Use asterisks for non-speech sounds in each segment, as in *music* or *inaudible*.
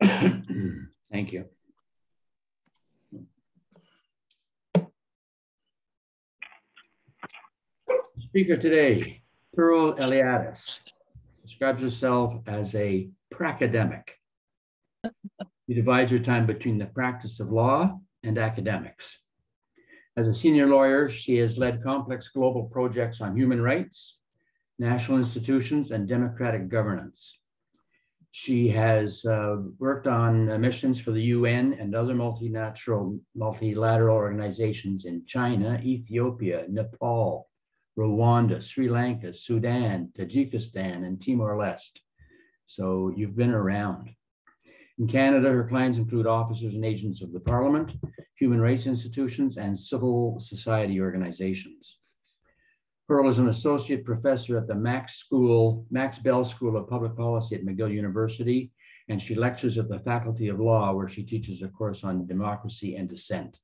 *clears throat* Thank you. Speaker today, Pearl Eliadis, describes herself as a pracademic. She divides her time between the practice of law and academics. As a senior lawyer, she has led complex global projects on human rights, national institutions, and democratic governance. She has uh, worked on missions for the UN and other multilateral, multilateral organizations in China, Ethiopia, Nepal, Rwanda, Sri Lanka, Sudan, Tajikistan, and Timor-Leste. So you've been around. In Canada, her clients include officers and agents of the Parliament, human rights institutions, and civil society organizations. Pearl is an associate professor at the Max School, Max Bell School of Public Policy at McGill University, and she lectures at the Faculty of Law, where she teaches a course on democracy and dissent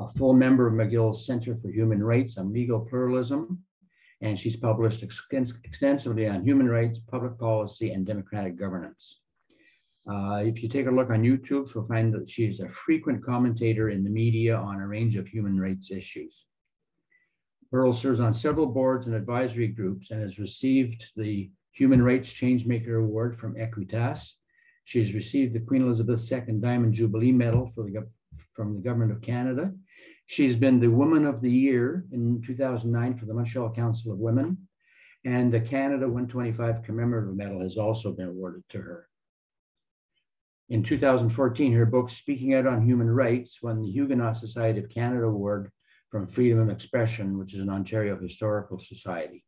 a full member of McGill's Center for Human Rights and Legal Pluralism, and she's published extensively on human rights, public policy, and democratic governance. Uh, if you take a look on YouTube, you'll find that she is a frequent commentator in the media on a range of human rights issues. Pearl serves on several boards and advisory groups and has received the Human Rights Changemaker Award from Equitas. She has received the Queen Elizabeth II Diamond Jubilee Medal the, from the Government of Canada She's been the Woman of the Year in 2009 for the Montreal Council of Women, and the Canada 125 Commemorative Medal has also been awarded to her. In 2014, her book, Speaking Out on Human Rights, won the Huguenot Society of Canada Award from Freedom of Expression, which is an Ontario Historical Society.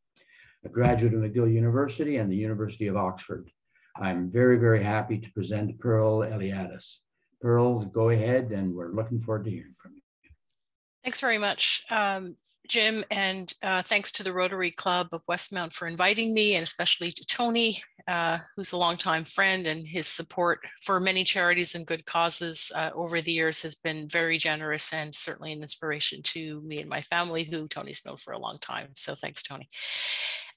A graduate of McGill University and the University of Oxford. I'm very, very happy to present Pearl Eliadis. Pearl, go ahead, and we're looking forward to hearing from you. Thanks very much, um, Jim, and uh, thanks to the Rotary Club of Westmount for inviting me, and especially to Tony, uh, who's a longtime friend, and his support for many charities and good causes uh, over the years has been very generous and certainly an inspiration to me and my family, who Tony's known for a long time. So thanks, Tony.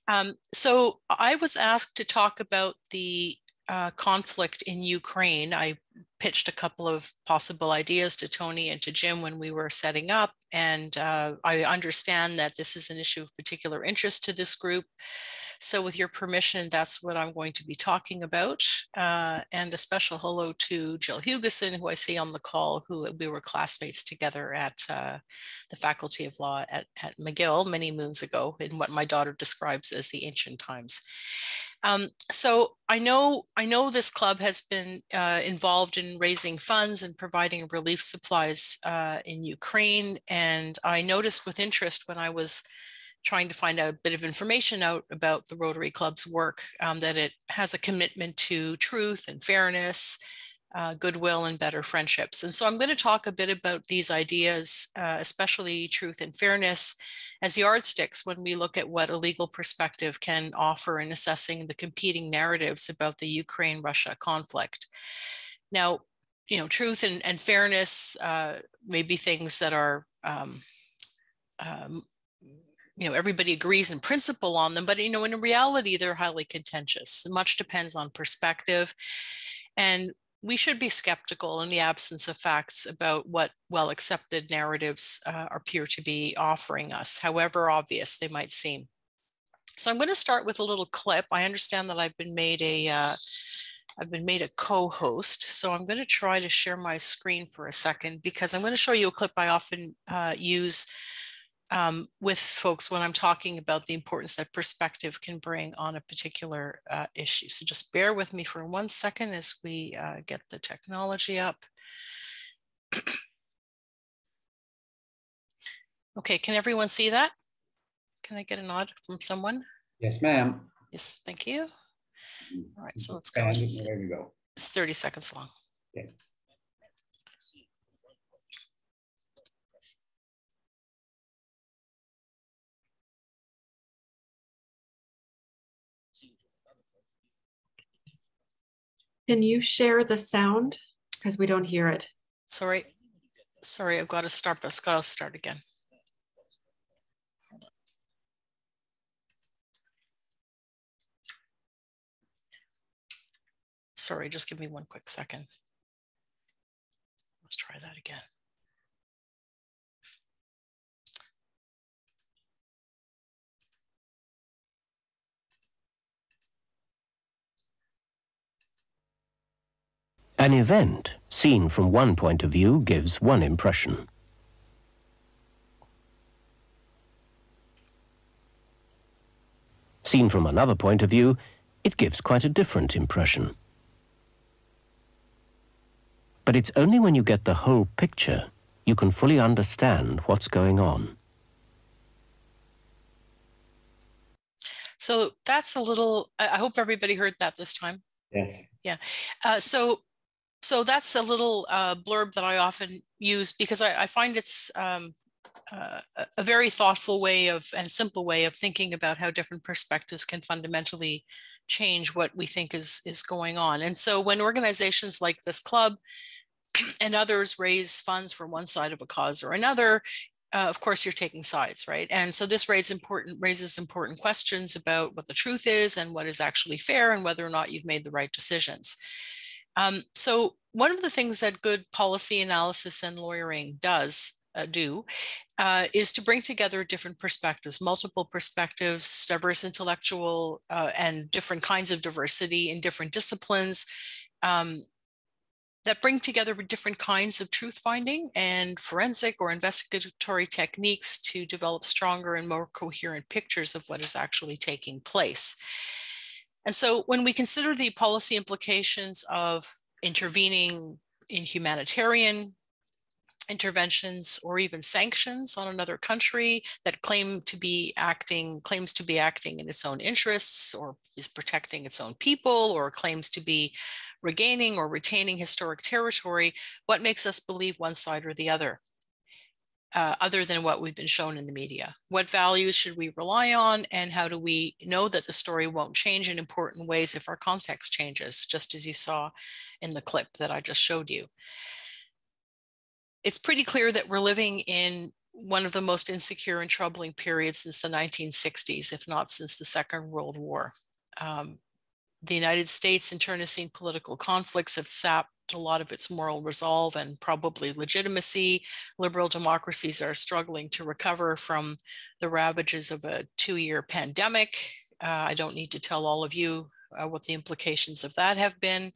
Um, so I was asked to talk about the uh, conflict in Ukraine. I pitched a couple of possible ideas to Tony and to Jim when we were setting up. And uh, I understand that this is an issue of particular interest to this group. So with your permission, that's what I'm going to be talking about. Uh, and a special hello to Jill Hugeson, who I see on the call, who we were classmates together at uh, the Faculty of Law at, at McGill many moons ago in what my daughter describes as the ancient times. Um, so I know I know this club has been uh, involved in raising funds and providing relief supplies uh, in Ukraine, and I noticed with interest when I was trying to find out a bit of information out about the Rotary Club's work um, that it has a commitment to truth and fairness, uh, goodwill, and better friendships. And so I'm going to talk a bit about these ideas, uh, especially truth and fairness, as yardsticks when we look at what a legal perspective can offer in assessing the competing narratives about the Ukraine-Russia conflict. Now, you know, truth and, and fairness uh, may be things that are um, um, you know everybody agrees in principle on them but you know in reality they're highly contentious. Much depends on perspective. And we should be skeptical in the absence of facts about what well accepted narratives uh, appear to be offering us however obvious they might seem. So i'm going to start with a little clip. I understand that i've been made a uh, I've been made a co-host, so I'm going to try to share my screen for a second because I'm going to show you a clip I often uh, use um, with folks when I'm talking about the importance that perspective can bring on a particular uh, issue. So just bear with me for one second as we uh, get the technology up. *clears throat* okay, can everyone see that? Can I get a nod from someone? Yes, ma'am. Yes, thank you. Mm, All right, so let's go. There you go. It's 30 seconds long. Okay. Can you share the sound? Because we don't hear it. Sorry. Sorry, I've got to start, but I've got to start again. Sorry, just give me one quick second. Let's try that again. An event, seen from one point of view, gives one impression. Seen from another point of view, it gives quite a different impression. But it's only when you get the whole picture you can fully understand what's going on. So that's a little, I hope everybody heard that this time. Yes. Yeah. Uh, so so that's a little uh, blurb that I often use because I, I find it's um, uh, a very thoughtful way of and simple way of thinking about how different perspectives can fundamentally change what we think is is going on. And so when organizations like this club *clears throat* and others raise funds for one side of a cause or another, uh, of course you're taking sides, right? And so this raises important raises important questions about what the truth is and what is actually fair and whether or not you've made the right decisions. Um, so one of the things that good policy analysis and lawyering does uh, do uh, is to bring together different perspectives, multiple perspectives, diverse intellectual uh, and different kinds of diversity in different disciplines um, that bring together different kinds of truth finding and forensic or investigatory techniques to develop stronger and more coherent pictures of what is actually taking place. And so when we consider the policy implications of intervening in humanitarian interventions or even sanctions on another country that claim to be acting claims to be acting in its own interests or is protecting its own people or claims to be regaining or retaining historic territory what makes us believe one side or the other uh, other than what we've been shown in the media? What values should we rely on? And how do we know that the story won't change in important ways if our context changes, just as you saw in the clip that I just showed you? It's pretty clear that we're living in one of the most insecure and troubling periods since the 1960s, if not since the Second World War. Um, the United States internecine political conflicts have sapped a lot of its moral resolve and probably legitimacy. Liberal democracies are struggling to recover from the ravages of a two year pandemic. Uh, I don't need to tell all of you uh, what the implications of that have been.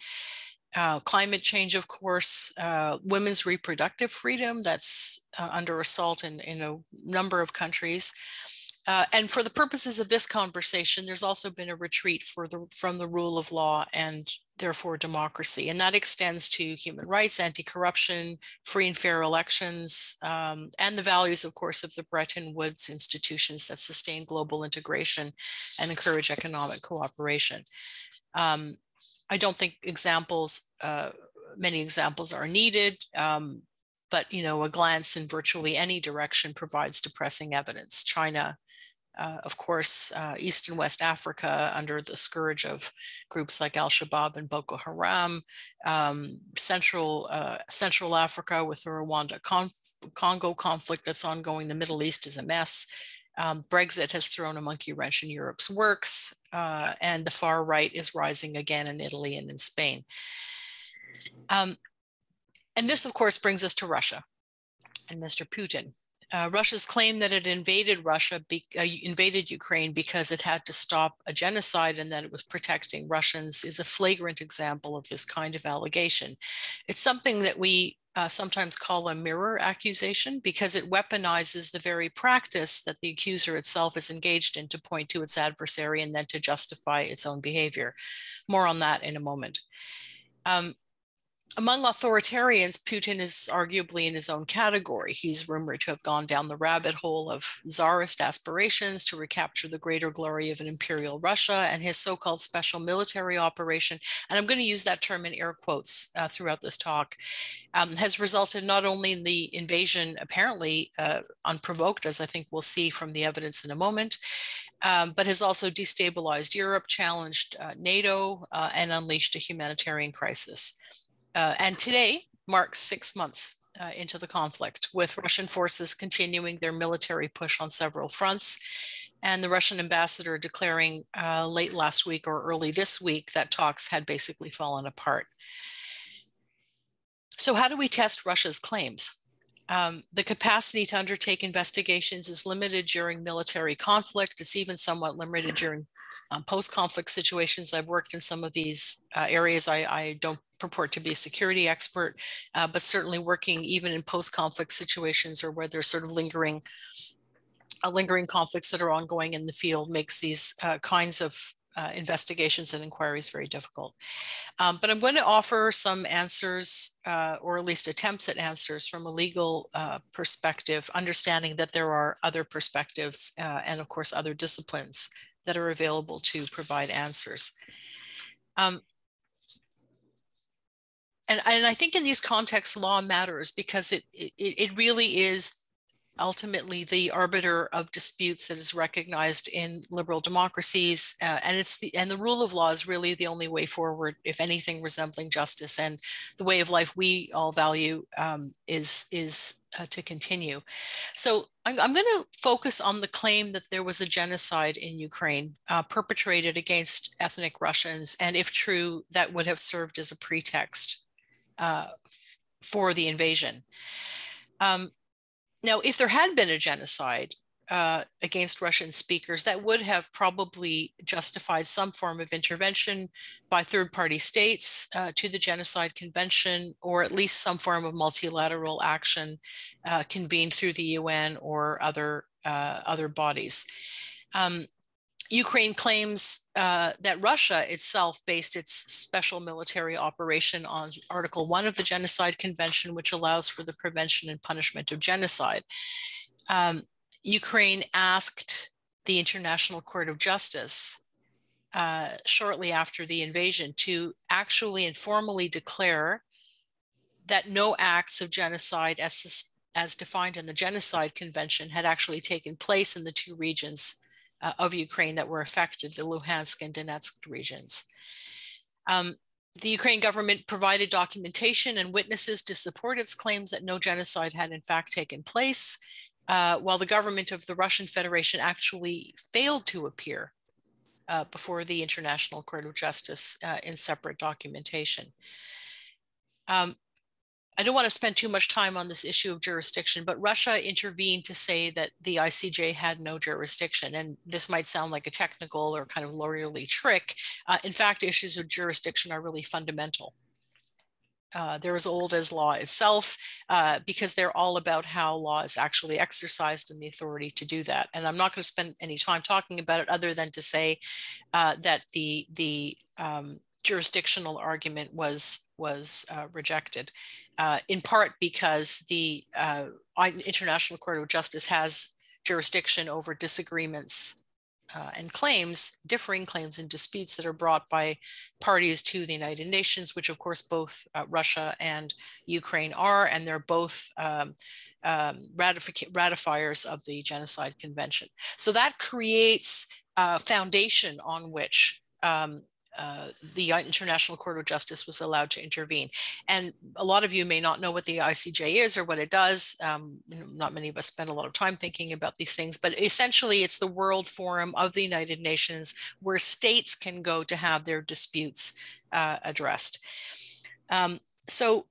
Uh, climate change, of course, uh, women's reproductive freedom that's uh, under assault in, in a number of countries. Uh, and for the purposes of this conversation, there's also been a retreat the, from the rule of law and therefore democracy. And that extends to human rights, anti-corruption, free and fair elections, um, and the values, of course, of the Bretton Woods institutions that sustain global integration and encourage economic cooperation. Um, I don't think examples, uh, many examples are needed. Um, but you know, a glance in virtually any direction provides depressing evidence. China uh, of course, uh, East and West Africa under the scourge of groups like Al Shabaab and Boko Haram, um, Central uh, Central Africa with the Rwanda conf Congo conflict that's ongoing. The Middle East is a mess. Um, Brexit has thrown a monkey wrench in Europe's works, uh, and the far right is rising again in Italy and in Spain. Um, and this, of course, brings us to Russia and Mr. Putin. Uh, Russia's claim that it invaded Russia, be, uh, invaded Ukraine because it had to stop a genocide and that it was protecting Russians is a flagrant example of this kind of allegation. It's something that we uh, sometimes call a mirror accusation because it weaponizes the very practice that the accuser itself is engaged in to point to its adversary and then to justify its own behavior. More on that in a moment. Um, among authoritarians, Putin is arguably in his own category. He's rumored to have gone down the rabbit hole of czarist aspirations to recapture the greater glory of an imperial Russia and his so called special military operation. And I'm going to use that term in air quotes uh, throughout this talk, um, has resulted not only in the invasion, apparently uh, unprovoked, as I think we'll see from the evidence in a moment, um, but has also destabilized Europe, challenged uh, NATO, uh, and unleashed a humanitarian crisis. Uh, and today marks six months uh, into the conflict, with Russian forces continuing their military push on several fronts. and the Russian ambassador declaring uh, late last week or early this week that talks had basically fallen apart. So how do we test Russia's claims? Um, the capacity to undertake investigations is limited during military conflict. It's even somewhat limited during um, post-conflict situations. I've worked in some of these uh, areas. I, I, don't purport to be a security expert, uh, but certainly working even in post-conflict situations or where there's sort of lingering uh, lingering conflicts that are ongoing in the field makes these uh, kinds of uh, investigations and inquiries very difficult. Um, but I'm going to offer some answers, uh, or at least attempts at answers from a legal perspective, understanding that there are other perspectives and of course other disciplines that are available to provide answers. Um, and, and I think in these contexts, law matters because it, it, it really is ultimately the arbiter of disputes that is recognized in liberal democracies uh, and it's the and the rule of law is really the only way forward if anything resembling justice and the way of life we all value um, is is uh, to continue so i'm, going to focus on the claim that there was a genocide in ukraine uh, perpetrated against ethnic russians and if true that would have served as a pretext uh, for the invasion. Um, now, if there had been a genocide uh, against Russian speakers, that would have probably justified some form of intervention by third party states uh, to the Genocide Convention, or at least some form of multilateral action uh, convened through the UN or other, uh, other bodies. Um, Ukraine claims uh, that Russia itself based its special military operation on Article 1 of the Genocide Convention, which allows for the prevention and punishment of genocide. Um, Ukraine asked the International Court of Justice uh, shortly after the invasion to actually and formally declare that no acts of genocide as, as defined in the Genocide Convention had actually taken place in the two regions uh, of Ukraine that were affected, the Luhansk and Donetsk regions. Um, the Ukraine government provided documentation and witnesses to support its claims that no genocide had in fact taken place, uh, while the government of the Russian Federation actually failed to appear uh, before the International Court of Justice uh, in separate documentation. Um, I don't want to spend too much time on this issue of jurisdiction, but Russia intervened to say that the ICJ had no jurisdiction. And this might sound like a technical or kind of lawyerly trick. Uh, in fact, issues of jurisdiction are really fundamental. Uh, they're as old as law itself uh, because they're all about how law is actually exercised and the authority to do that. And I'm not going to spend any time talking about it other than to say uh, that the, the um, jurisdictional argument was was uh, rejected, uh, in part because the uh, International Court of Justice has jurisdiction over disagreements uh, and claims, differing claims and disputes that are brought by parties to the United Nations, which of course both uh, Russia and Ukraine are, and they're both um, um, ratifiers of the Genocide Convention. So that creates a foundation on which um, uh, the International Court of Justice was allowed to intervene. And a lot of you may not know what the ICJ is or what it does. Um, not many of us spend a lot of time thinking about these things, but essentially it's the World Forum of the United Nations where states can go to have their disputes uh, addressed. Um, so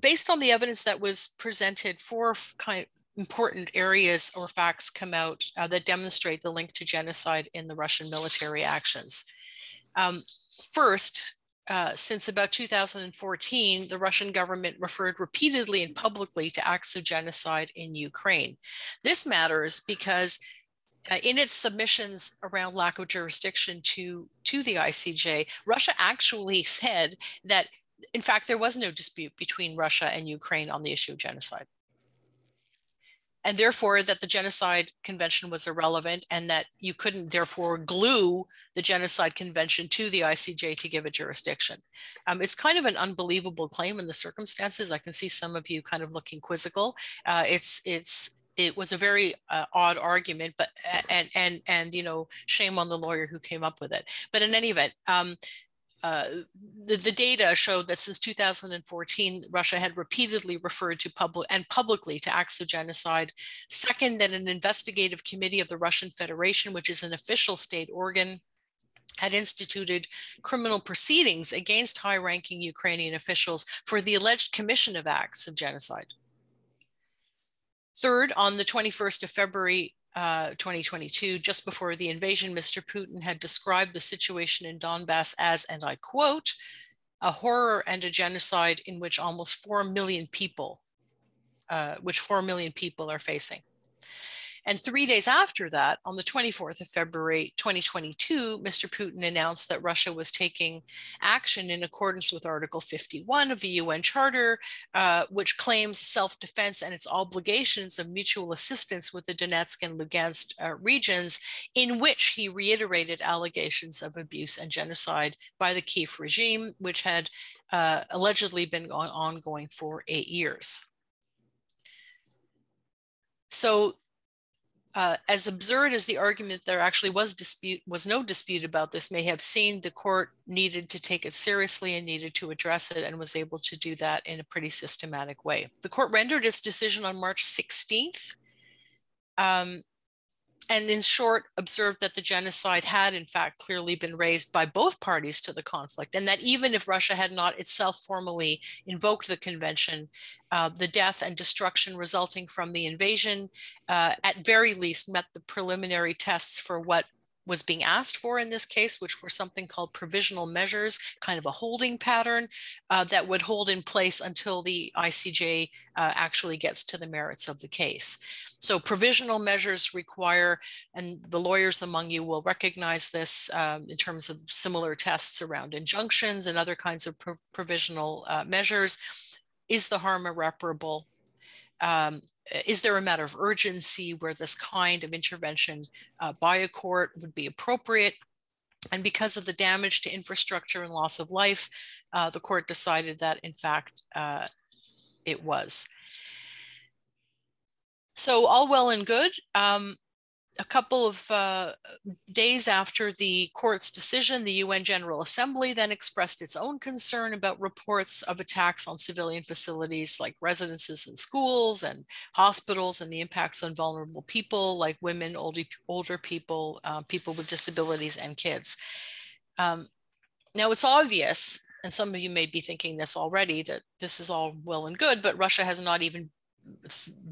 based on the evidence that was presented, four kind of important areas or facts come out uh, that demonstrate the link to genocide in the Russian military actions. Um, first, uh, since about 2014, the Russian government referred repeatedly and publicly to acts of genocide in Ukraine. This matters because uh, in its submissions around lack of jurisdiction to, to the ICJ, Russia actually said that, in fact, there was no dispute between Russia and Ukraine on the issue of genocide and therefore that the genocide convention was irrelevant and that you couldn't therefore glue the genocide convention to the icj to give a jurisdiction. Um, it's kind of an unbelievable claim in the circumstances. I can see some of you kind of looking quizzical. Uh, it's it's it was a very uh, odd argument but and and and you know shame on the lawyer who came up with it. But in any event um, uh, the, the data showed that since 2014, Russia had repeatedly referred to public and publicly to acts of genocide. Second, that an investigative committee of the Russian Federation, which is an official state organ, had instituted criminal proceedings against high ranking Ukrainian officials for the alleged commission of acts of genocide. Third, on the 21st of February uh, 2022, just before the invasion, Mr. Putin had described the situation in Donbass as, and I quote, a horror and a genocide in which almost 4 million people, uh, which 4 million people are facing. And three days after that, on the 24th of February 2022, Mr. Putin announced that Russia was taking action in accordance with Article 51 of the UN Charter, uh, which claims self defense and its obligations of mutual assistance with the Donetsk and Lugansk uh, regions, in which he reiterated allegations of abuse and genocide by the Kiev regime, which had uh, allegedly been on ongoing for eight years. So uh, as absurd as the argument there actually was dispute was no dispute about this may have seemed the court needed to take it seriously and needed to address it and was able to do that in a pretty systematic way. The court rendered its decision on march 16th um, and in short, observed that the genocide had in fact clearly been raised by both parties to the conflict, and that even if Russia had not itself formally invoked the convention, uh, the death and destruction resulting from the invasion, uh, at very least, met the preliminary tests for what was being asked for in this case, which were something called provisional measures, kind of a holding pattern uh, that would hold in place until the ICJ uh, actually gets to the merits of the case. So provisional measures require, and the lawyers among you will recognize this um, in terms of similar tests around injunctions and other kinds of pro provisional uh, measures. Is the harm irreparable? Um, is there a matter of urgency where this kind of intervention uh, by a court would be appropriate? And because of the damage to infrastructure and loss of life, uh, the court decided that in fact uh, it was. So all well and good. Um, a couple of uh, days after the court's decision, the UN General Assembly then expressed its own concern about reports of attacks on civilian facilities like residences and schools and hospitals and the impacts on vulnerable people like women, older, older people, uh, people with disabilities, and kids. Um, now, it's obvious, and some of you may be thinking this already, that this is all well and good, but Russia has not even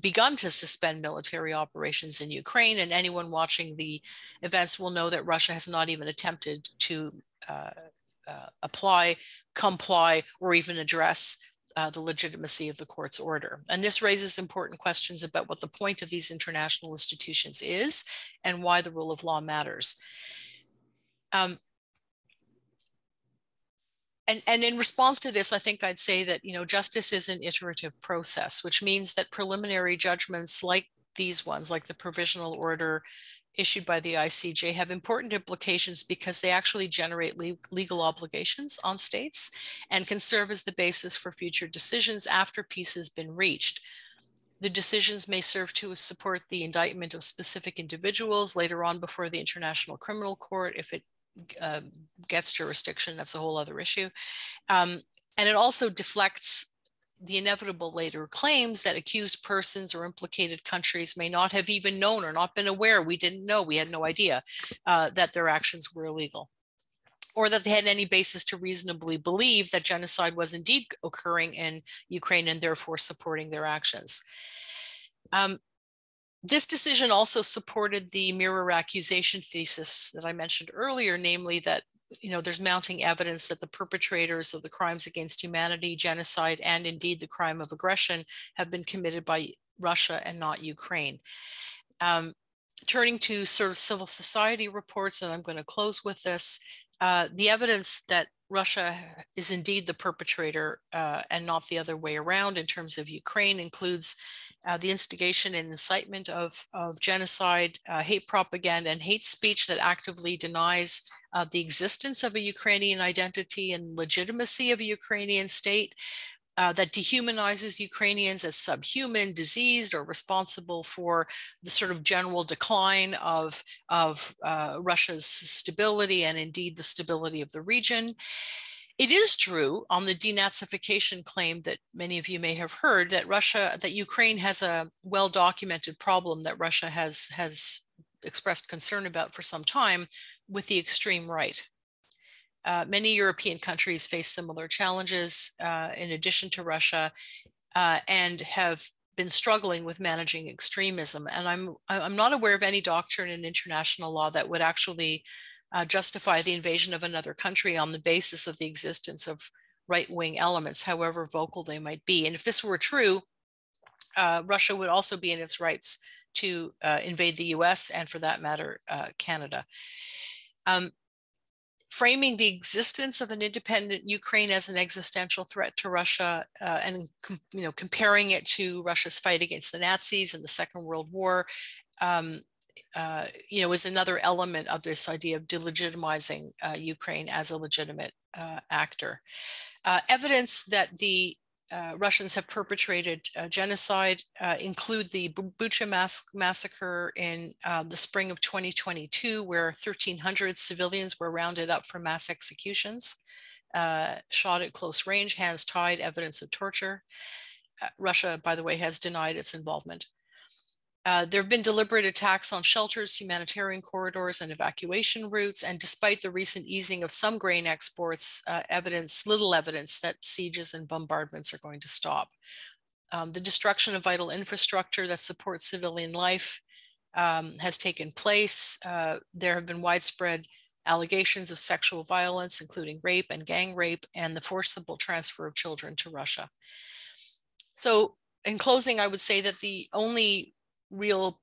begun to suspend military operations in Ukraine, and anyone watching the events will know that Russia has not even attempted to uh, uh, apply, comply, or even address uh, the legitimacy of the court's order. And this raises important questions about what the point of these international institutions is and why the rule of law matters. Um, and, and in response to this, I think I'd say that you know justice is an iterative process, which means that preliminary judgments like these ones, like the provisional order issued by the ICJ, have important implications because they actually generate le legal obligations on states and can serve as the basis for future decisions after peace has been reached. The decisions may serve to support the indictment of specific individuals later on before the International Criminal Court if it uh, gets jurisdiction, that's a whole other issue. Um, and it also deflects the inevitable later claims that accused persons or implicated countries may not have even known or not been aware, we didn't know, we had no idea uh, that their actions were illegal or that they had any basis to reasonably believe that genocide was indeed occurring in Ukraine and therefore supporting their actions. Um, this decision also supported the mirror accusation thesis that I mentioned earlier, namely that you know there's mounting evidence that the perpetrators of the crimes against humanity, genocide, and indeed the crime of aggression have been committed by Russia and not Ukraine. Um, turning to sort of civil society reports, and I'm going to close with this, uh, the evidence that Russia is indeed the perpetrator uh, and not the other way around in terms of Ukraine includes uh, the instigation and incitement of, of genocide, uh, hate propaganda, and hate speech that actively denies uh, the existence of a Ukrainian identity and legitimacy of a Ukrainian state. uh, that dehumanizes Ukrainians as subhuman, diseased, or responsible for the sort of general decline of, of uh, Russia's stability and indeed the stability of the region. It is true on the denazification claim that many of you may have heard that Russia, that Ukraine has a well-documented problem that Russia has, has expressed concern about for some time with the extreme right. Uh, many European countries face similar challenges uh, in addition to Russia uh, and have been struggling with managing extremism. And I'm, I'm not aware of any doctrine in international law that would actually uh, justify the invasion of another country on the basis of the existence of right-wing elements, however vocal they might be. And if this were true, uh, Russia would also be in its rights to uh, invade the US and for that matter, uh, Canada. Um, framing the existence of an independent Ukraine as an existential threat to Russia uh, and you know comparing it to Russia's fight against the Nazis in the Second World War um, uh, you know, is another element of this idea of delegitimizing uh, Ukraine as a legitimate uh, actor. Uh, evidence that the uh, Russians have perpetrated genocide include the Bucha mass massacre in the spring of 2022, where 1,300 civilians were rounded up for mass executions, shot at close range, hands tied, evidence of torture. Russia, by the way, has denied its involvement. Uh, there have been deliberate attacks on shelters, humanitarian corridors, and evacuation routes. And despite the recent easing of some grain exports, uh, evidence, little evidence that sieges and bombardments are going to stop. Um, the destruction of vital infrastructure that supports civilian life um, has taken place. Uh, there have been widespread allegations of sexual violence, including rape and gang rape, and the forcible transfer of children to Russia. So in closing, I would say that the only real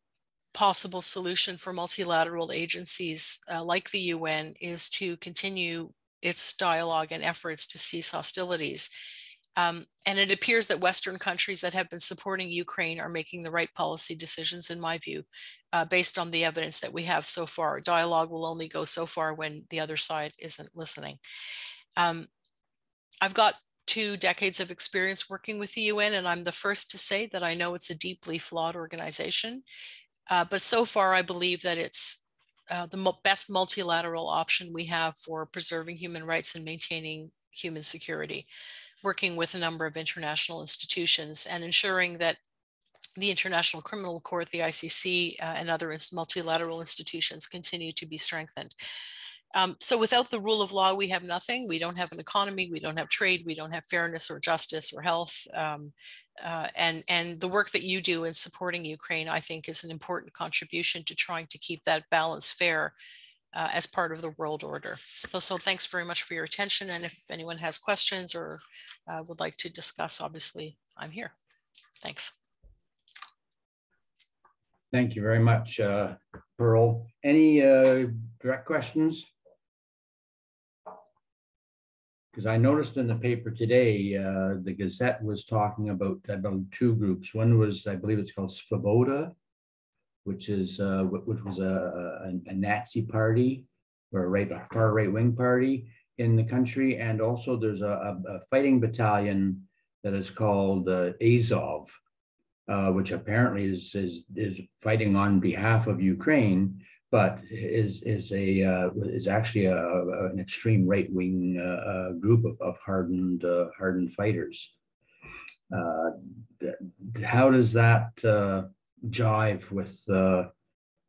possible solution for multilateral agencies uh, like the UN is to continue its dialogue and efforts to cease hostilities. Um, and it appears that Western countries that have been supporting Ukraine are making the right policy decisions, in my view, uh, based on the evidence that we have so far. Dialogue will only go so far when the other side isn't listening. Um, I've got two decades of experience working with the UN, and I'm the first to say that I know it's a deeply flawed organization. Uh, but so far, I believe that it's uh, the best multilateral option we have for preserving human rights and maintaining human security, working with a number of international institutions and ensuring that the International Criminal Court, the ICC, uh, and other multilateral institutions continue to be strengthened. Um, so without the rule of law, we have nothing. We don't have an economy, we don't have trade, we don't have fairness or justice or health. Um, uh, and, and the work that you do in supporting Ukraine, I think is an important contribution to trying to keep that balance fair uh, as part of the world order. So, so thanks very much for your attention. And if anyone has questions or uh, would like to discuss, obviously I'm here. Thanks. Thank you very much, uh, Pearl. Any uh, direct questions? Because I noticed in the paper today, uh, the Gazette was talking about about two groups. One was, I believe, it's called Svoboda, which is uh, which was a, a, a, Nazi party or a right far right wing party in the country, and also there's a, a fighting battalion that is called uh, Azov, uh, which apparently is is is fighting on behalf of Ukraine but is is a uh, is actually a, a, an extreme right wing uh, uh, group of, of hardened uh, hardened fighters. Uh, how does that uh, jive with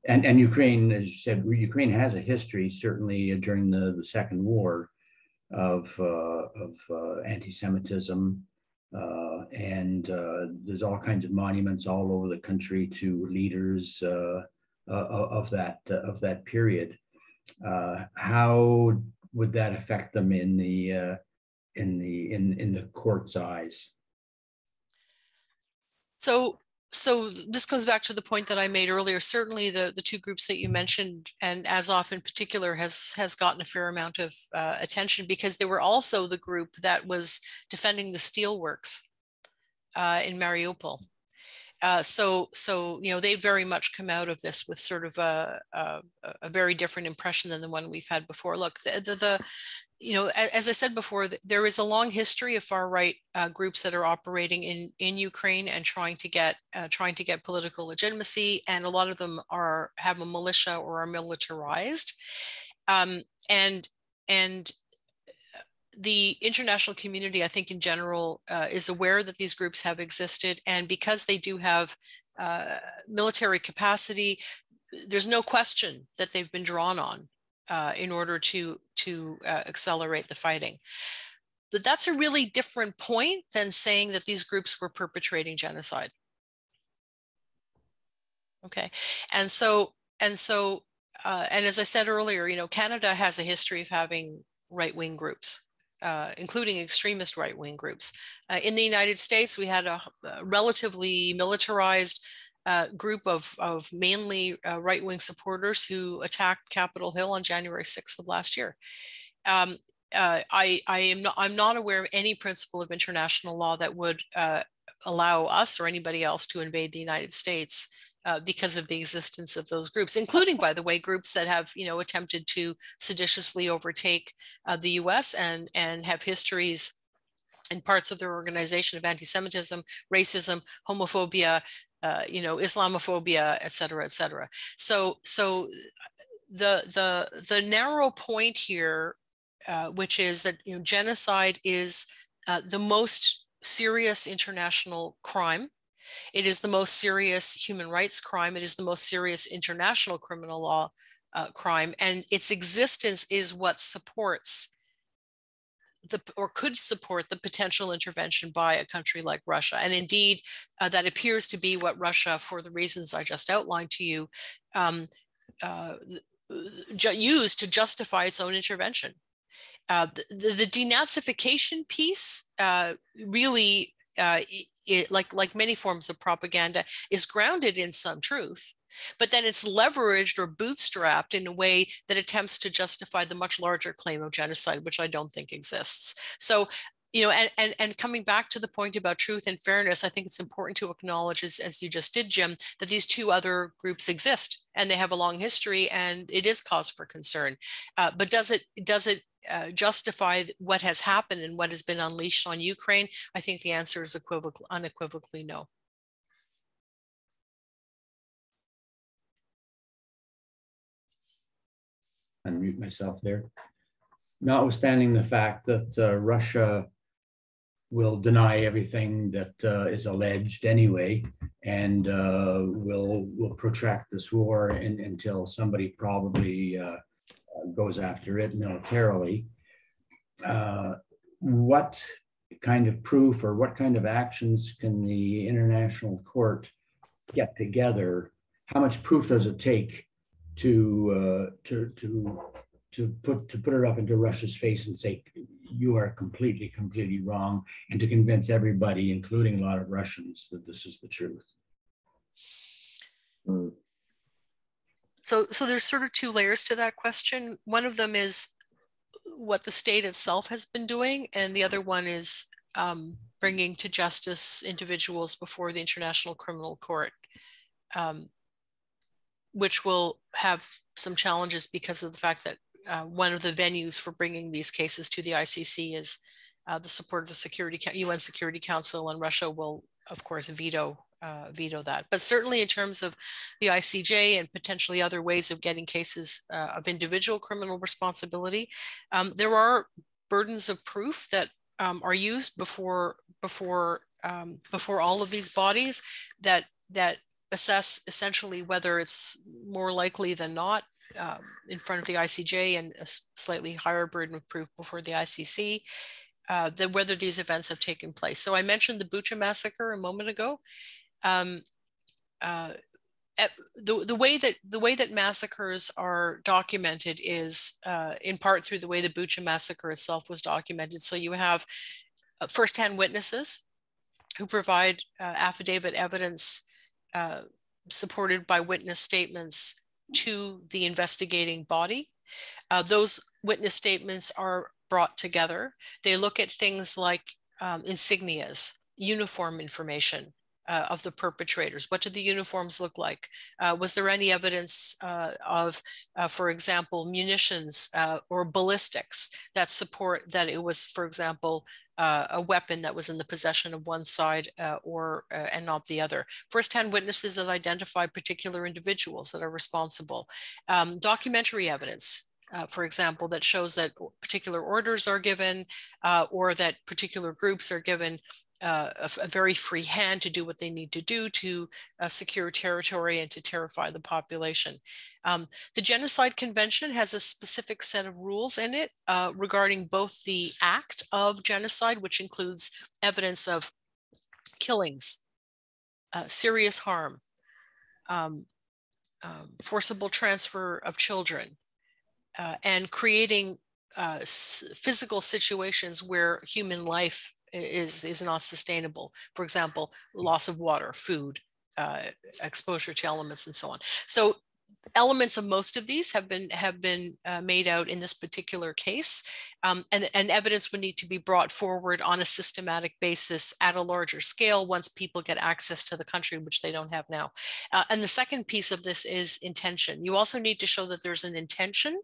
and and Ukraine, as you said, Ukraine has a history certainly during the, the Second War of of anti-Semitism. and there's all kinds of monuments all over the country to leaders of that uh, of that period. Uh, how would that affect them in the in the in in the court's eyes? So so this goes back to the point that I made earlier. Certainly, the the two groups that you mentioned, and Azov in particular, has has gotten a fair amount of uh, attention because they were also the group that was defending the steelworks uh, in Mariupol. Uh, so, so you know, they very much come out of this with sort of a, a, a very different impression than the one we've had before. Look, the, the, the you know, as I said before, there is a long history of far right uh, groups that are operating in in Ukraine and trying to get uh, trying to get political legitimacy, and a lot of them are have a militia or are militarized, um, and and the international community, I think in general, uh, is aware that these groups have existed. And because they do have uh, military capacity, there's no question that they've been drawn on uh, in order to, to uh, accelerate the fighting. But that's a really different point than saying that these groups were perpetrating genocide. Okay, and so, and so, uh, and as I said earlier, you know, Canada has a history of having right-wing groups uh, including extremist right wing groups. Uh, in the United States, we had a, a relatively militarized uh, group of, of mainly uh, right wing supporters who attacked Capitol Hill on January 6th of last year. Um, uh, I, I am not, I'm not aware of any principle of international law that would uh, allow us or anybody else to invade the United States uh, because of the existence of those groups, including, by the way, groups that have, you know, attempted to seditiously overtake uh, the U.S. and and have histories in parts of their organization of anti-Semitism, racism, homophobia, uh, you know, Islamophobia, et cetera, et cetera. So, so the the the narrow point here, uh, which is that you know, genocide is uh, the most serious international crime it is the most serious human rights crime. It is the most serious international criminal law uh, crime. And its existence is what supports the, or could support the potential intervention by a country like Russia. And indeed, uh, that appears to be what Russia, for the reasons I just outlined to you, um, uh, used to justify its own intervention. Uh, the, the, denazification piece uh, really uh, it, like like many forms of propaganda is grounded in some truth but then it's leveraged or bootstrapped in a way that attempts to justify the much larger claim of genocide which i don't think exists. So you know and and, and coming back to the point about truth and fairness i think it's important to acknowledge as, as you just did jim that these two other groups exist and they have a long history and it is cause for concern. Uh, but does it does it uh, justify what has happened and what has been unleashed on Ukraine? I think the answer is equivocal, unequivocally no. Unmute myself there. Notwithstanding the fact that uh, Russia will deny everything that uh, is alleged anyway, and uh, will will protract this war in, until somebody probably uh, goes after it militarily. Uh, what kind of proof or what kind of actions can the international court get together? How much proof does it take to uh, to to to put to put it up into Russia's face and say you are completely completely wrong, and to convince everybody, including a lot of Russians, that this is the truth? Mm. So, so there's sort of two layers to that question. One of them is what the state itself has been doing, and the other one is um, bringing to justice individuals before the International Criminal Court, um, which will have some challenges because of the fact that uh, one of the venues for bringing these cases to the ICC is uh, the support of the Security UN Security Council, and Russia will, of course, veto uh, veto that. But certainly in terms of the ICJ and potentially other ways of getting cases uh, of individual criminal responsibility, um, there are burdens of proof that um, are used before before um, before all of these bodies that that assess essentially whether it's more likely than not um, in front of the ICJ and a slightly higher burden of proof before the ICC. Uh, the, whether these events have taken place. So I mentioned the Bucha massacre a moment ago um, uh, the, the way that the way that massacres are documented is uh, in part through the way the Bucha massacre itself was documented. So you have uh, firsthand witnesses who provide uh, affidavit evidence uh, supported by witness statements to the investigating body. Uh, those witness statements are brought together. They look at things like um, insignias, uniform information, uh, of the perpetrators? What did the uniforms look like? Uh, was there any evidence uh, of, uh, for example, munitions uh, or ballistics that support that it was, for example, uh, a weapon that was in the possession of one side or and not the other? First-hand witnesses that identify particular individuals that are responsible. Um, documentary evidence uh, for example, that shows that particular orders are given uh, or that particular groups are given uh, a, a, very free hand to do what they need to do to uh, secure territory and to terrify the population. Um, the Genocide Convention has a specific set of rules in it uh, regarding both the act of genocide, which includes evidence of killings, uh, serious harm, um, um, forcible transfer of children, uh, and creating physical situations where human life is is not sustainable. For example, loss of water, food, uh, exposure to elements, and so on. So elements of most of these have been have been uh, made out in this particular case um, and, and evidence would need to be brought forward on a systematic basis at a larger scale once people get access to the country which they don't have now uh, and the second piece of this is intention you also need to show that there's an intention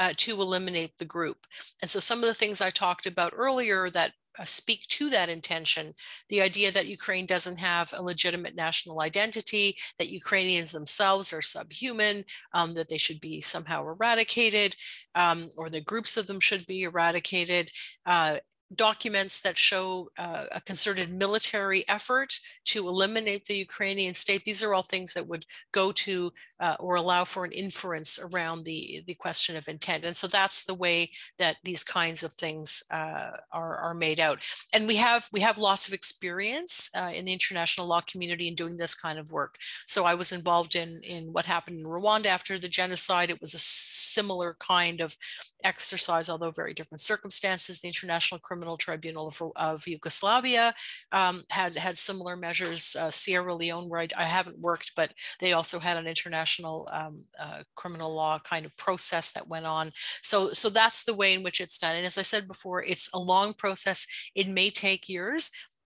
uh, to eliminate the group and so some of the things i talked about earlier that speak to that intention. The idea that Ukraine doesn't have a legitimate national identity, that Ukrainians themselves are subhuman, um, that they should be somehow eradicated, um, or that groups of them should be eradicated, uh, documents that show uh, a concerted military effort to eliminate the Ukrainian state. These are all things that would go to uh, or allow for an inference around the, the question of intent. And so that's the way that these kinds of things uh, are, are made out. And we have we have lots of experience uh, in the international law community in doing this kind of work. So I was involved in, in what happened in Rwanda after the genocide. It was a similar kind of exercise, although very different circumstances. The International Criminal Tribunal of, of Yugoslavia um, had had similar measures. Uh, Sierra Leone, where I, I, haven't worked, but they also had an international um, uh, criminal law kind of process that went on. So, so that's the way in which it's done. And as I said before, it's a long process. It may take years,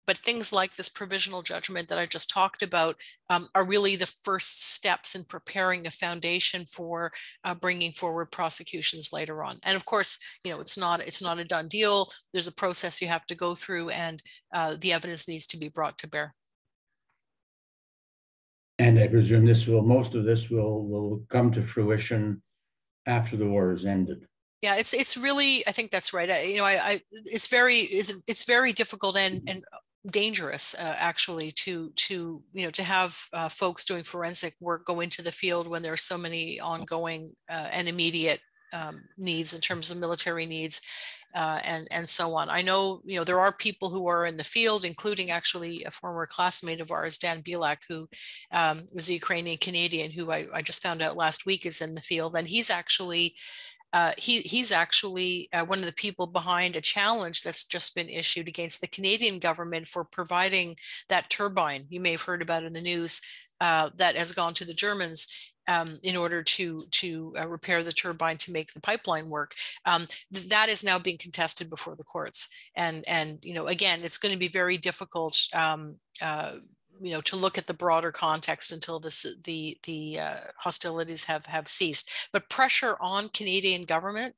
but things like this provisional judgment that I just talked about um, are really the first steps in preparing a foundation for uh, bringing forward prosecutions later on. And of course, you know, it's not it's not a done deal. There's a process you have to go through, and uh, the evidence needs to be brought to bear. And I presume this will most of this will will come to fruition after the war is ended yeah it's it's really i think that's right I, you know I, I it's very it's, it's very difficult and mm-hmm. and dangerous uh, actually to to you know to have uh, folks doing forensic work go into the field when there are so many ongoing uh, and immediate um, needs in terms of military needs uh, and and so on. I know you know there are people who are in the field, including actually a former classmate of ours, Dan Bilak, who um, is a Ukrainian Canadian, who I, I just found out last week is in the field, and he's actually uh, he, he's actually uh, one of the people behind a challenge that's just been issued against the Canadian government for providing that turbine. You may have heard about in the news uh, that has gone to the Germans. Um, in order to to uh, repair the turbine to make the pipeline work. Um, th that is now being contested before the courts, and and you know again, it's going to be very difficult um, uh, you know to look at the broader context until this the the uh, hostilities have have ceased. But pressure on canadian government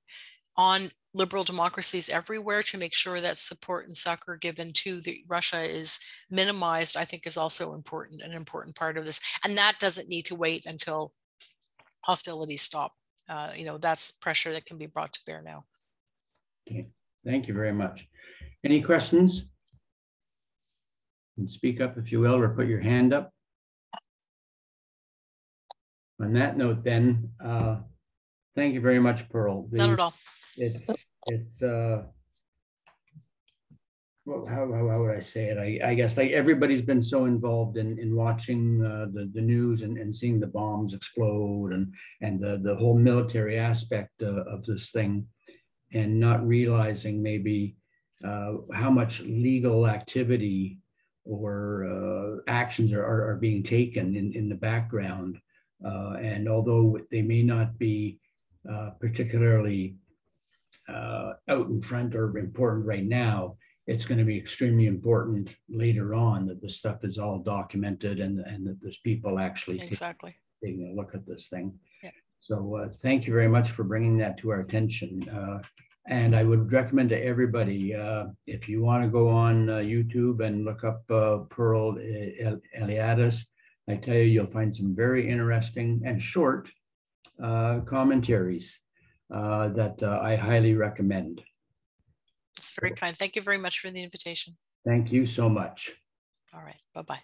on liberal democracies everywhere to make sure that support and succor given to the russia is minimized i think is also important an important part of this. And that doesn't need to wait until hostilities stop. Uh, you know that's pressure that can be brought to bear now. Okay thank you very much. Any questions and speak up if you will, or put your hand up. On that note, then, uh, thank you very much, Pearl. The, Not at all. It's, it's, uh, well, how, how, how, would I say it? I, I guess like everybody's been so involved in, in watching uh, the, the news and, and seeing the bombs explode and, and the, the whole military aspect uh, of this thing and not realizing maybe uh, how much legal activity or uh, actions are, are, are, being taken in, in the background. Uh, and although they may not be uh, particularly uh, out in front or important right now, it's going to be extremely important later on that the stuff is all documented and, and that there's people actually taking Exactly. taking a look at this thing. Yeah. So uh, thank you very much for bringing that to our attention. And I would recommend to everybody, uh, if you want to go on uh, YouTube and look up uh, Pearl El- Eliadis, I tell you, you'll find some very interesting and short uh, commentaries uh, that uh, I highly recommend. It's very kind. Thank you very much for the invitation. Thank you so much. All right. Bye-bye.